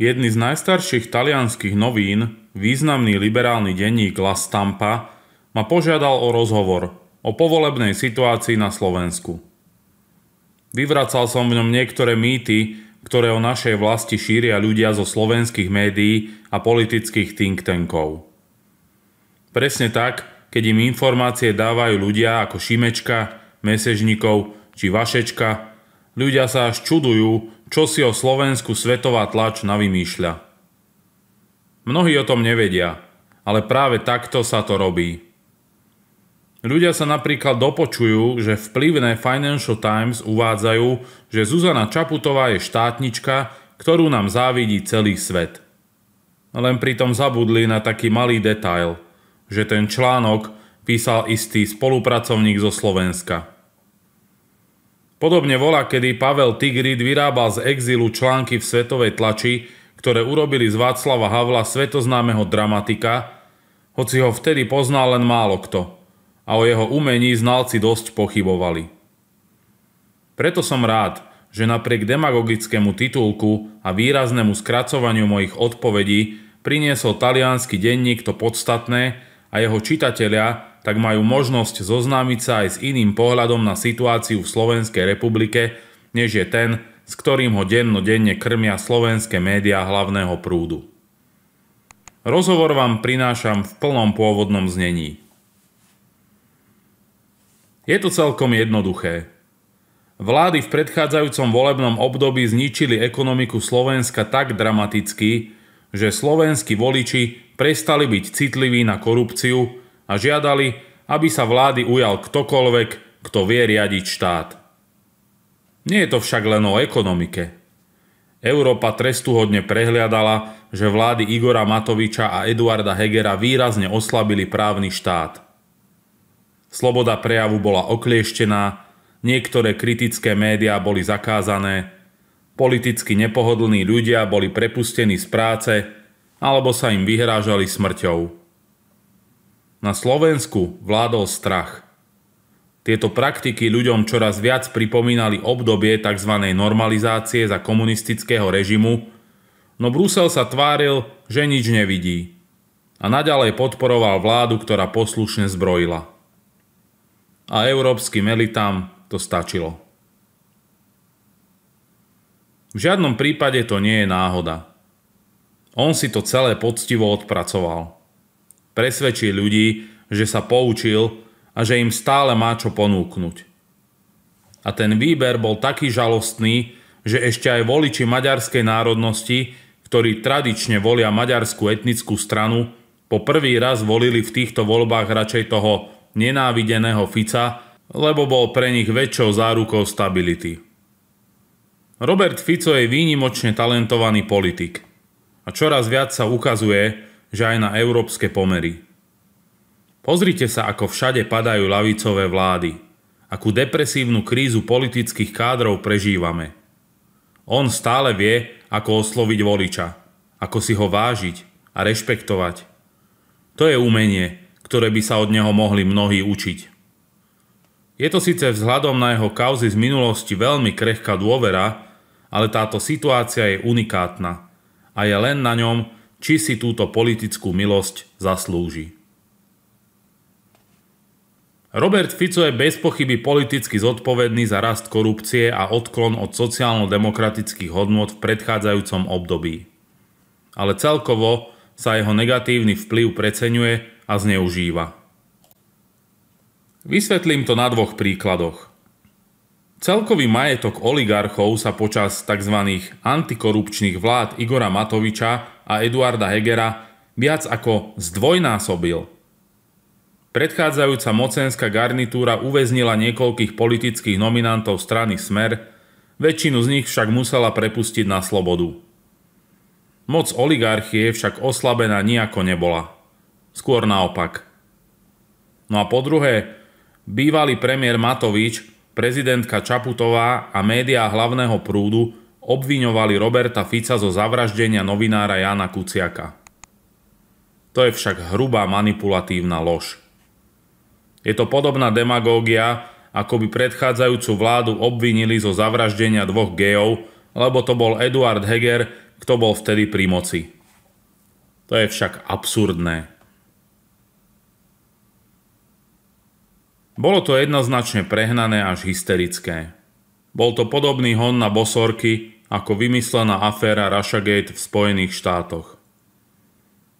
Jedný z najstarších talianských novín, významný liberálny denník La Stampa, ma požiadal o rozhovor o povolebnej situácii na Slovensku. Vyvracal som v ňom niektoré mýty, ktoré o našej vlasti šíria ľudia zo slovenských médií a politických think tankov. Presne tak, keď im informácie dávajú ľudia ako Šimečka, Mesežníkov či Vašečka, ľudia sa až čudujú, čo si o Slovensku svetová tlač navymýšľa. Mnohí o tom nevedia, ale práve takto sa to robí. Ľudia sa napríklad dopočujú, že vplyvné Financial Times uvádzajú, že Zuzana Čaputová je štátnička, ktorú nám závidí celý svet. Len pritom zabudli na taký malý detail, že ten článok písal istý spolupracovník zo Slovenska. Podobne volá, kedy Pavel Tigrid vyrábal z exilu články v svetovej tlači, ktoré urobili z Václava Havla svetoznámeho dramatika, hoci ho vtedy poznal len málo kto a o jeho umení znalci dosť pochybovali. Preto som rád, že napriek demagogickému titulku a výraznému skracovaniu mojich odpovedí priniesol talianský denník to podstatné a jeho čitatelia tak majú možnosť zoznámiť sa aj s iným pohľadom na situáciu v Slovenskej republike, než je ten, s ktorým ho denno-denne krmia slovenské médiá hlavného prúdu. Rozhovor vám prinášam v plnom pôvodnom znení. Je to celkom jednoduché. Vlády v predchádzajúcom volebnom období zničili ekonomiku Slovenska tak dramaticky, že slovenskí voliči prestali byť citliví na korupciu a žiadali, aby sa vlády ujal ktokoľvek, kto vie riadiť štát. Nie je to však len o ekonomike. Európa trestuhodne prehliadala, že vlády Igora Matoviča a Eduarda Hegera výrazne oslabili právny štát. Sloboda prejavu bola oklieštená, niektoré kritické médiá boli zakázané, politicky nepohodlní ľudia boli prepustení z práce alebo sa im vyhrážali smrťou. Na Slovensku vládol strach. Tieto praktiky ľuďom čoraz viac pripomínali obdobie tzv. normalizácie za komunistického režimu, no Brusel sa tváril, že nič nevidí a naďalej podporoval vládu, ktorá poslušne zbrojila. A európskym elitám to stačilo. V žiadnom prípade to nie je náhoda. On si to celé poctivo odpracoval – presvedčí ľudí, že sa poučil a že im stále má čo ponúknuť. A ten výber bol taký žalostný, že ešte aj voliči maďarskej národnosti, ktorí tradične volia maďarskú etnickú stranu, po prvý raz volili v týchto voľbách radšej toho nenávideného Fica, lebo bol pre nich väčšou zárukou stability. Robert Fico je výnimočne talentovaný politik a čoraz viac sa ukazuje, že aj na európske pomery. Pozrite sa, ako všade padajú lavicové vlády. Akú depresívnu krízu politických kádrov prežívame. On stále vie, ako osloviť voliča, ako si ho vážiť a rešpektovať. To je umenie, ktoré by sa od neho mohli mnohí učiť. Je to síce vzhľadom na jeho kauzy z minulosti veľmi krehká dôvera, ale táto situácia je unikátna a je len na ňom, či si túto politickú milosť zaslúži. Robert Fico je bez pochyby politicky zodpovedný za rast korupcie a odklon od sociálno-demokratických hodnôt v predchádzajúcom období. Ale celkovo sa jeho negatívny vplyv preceňuje a zneužíva. Vysvetlím to na dvoch príkladoch. Celkový majetok oligarchov sa počas tzv. antikorupčných vlád Igora Matoviča a Eduarda Hegera viac ako zdvojnásobil. Predchádzajúca mocenská garnitúra uväznila niekoľkých politických nominantov strany Smer, väčšinu z nich však musela prepustiť na slobodu. Moc oligarchie však oslabená nejako nebola. Skôr naopak. No a po druhé, bývalý premiér Matovič prezidentka Čaputová a médiá hlavného prúdu obviňovali Roberta Fica zo zavraždenia novinára Jana Kuciaka. To je však hrubá manipulatívna lož. Je to podobná demagógia, ako by predchádzajúcu vládu obvinili zo zavraždenia dvoch gejov, lebo to bol Eduard Heger, kto bol vtedy pri moci. To je však absurdné. Bolo to jednoznačne prehnané až hysterické. Bol to podobný hon na bosorky, ako vymyslená aféra Russiagate v Spojených štátoch.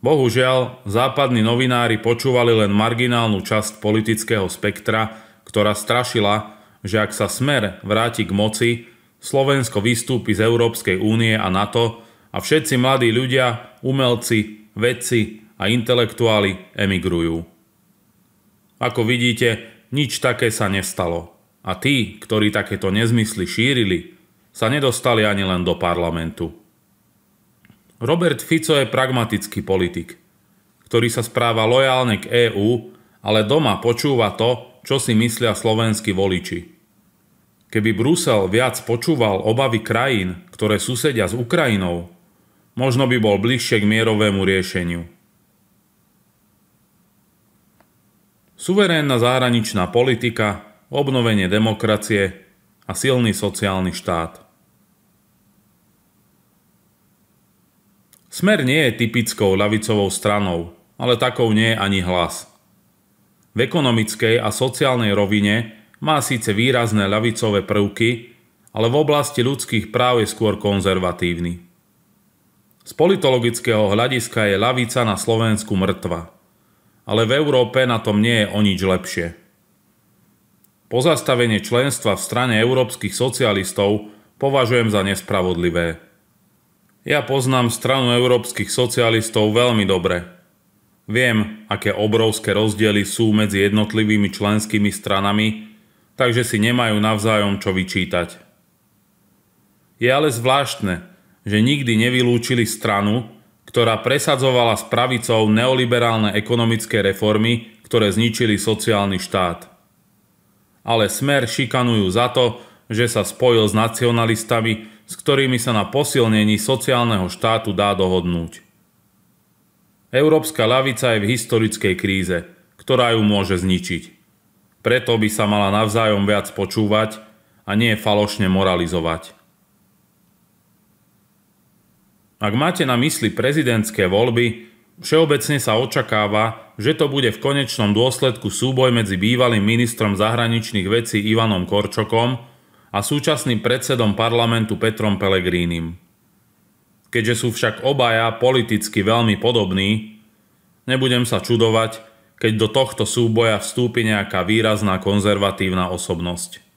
Bohužiaľ, západní novinári počúvali len marginálnu časť politického spektra, ktorá strašila, že ak sa smer vráti k moci, Slovensko vystúpi z Európskej únie a NATO a všetci mladí ľudia, umelci, vedci a intelektuáli emigrujú. Ako vidíte, nič také sa nestalo. A tí, ktorí takéto nezmysly šírili, sa nedostali ani len do parlamentu. Robert Fico je pragmatický politik, ktorý sa správa lojálne k EÚ, ale doma počúva to, čo si myslia slovenskí voliči. Keby Brusel viac počúval obavy krajín, ktoré susedia s Ukrajinou, možno by bol bližšie k mierovému riešeniu. Suverénna zahraničná politika, obnovenie demokracie a silný sociálny štát – Smer nie je typickou ľavicovou stranou, ale takou nie je ani hlas. V ekonomickej a sociálnej rovine má síce výrazné ľavicové prvky, ale v oblasti ľudských práv je skôr konzervatívny. Z politologického hľadiska je ľavica na Slovensku mŕtva, ale v Európe na tom nie je o nič lepšie. Pozastavenie členstva v strane európskych socialistov považujem za nespravodlivé. Ja poznám stranu európskych socialistov veľmi dobre. Viem, aké obrovské rozdiely sú medzi jednotlivými členskými stranami, takže si nemajú navzájom čo vyčítať. Je ale zvláštne, že nikdy nevylúčili stranu, ktorá presadzovala s pravicou neoliberálne ekonomické reformy, ktoré zničili sociálny štát. Ale smer šikanujú za to, že sa spojil s nacionalistami, s ktorými sa na posilnení sociálneho štátu dá dohodnúť. Európska lavica je v historickej kríze, ktorá ju môže zničiť. Preto by sa mala navzájom viac počúvať a nie falošne moralizovať. Ak máte na mysli prezidentské voľby, všeobecne sa očakáva, že to bude v konečnom dôsledku súboj medzi bývalým ministrom zahraničných vecí Ivanom Korčokom a súčasným predsedom parlamentu Petrom Pelegrínim. Keďže sú však obaja politicky veľmi podobní, nebudem sa čudovať, keď do tohto súboja vstúpi nejaká výrazná konzervatívna osobnosť.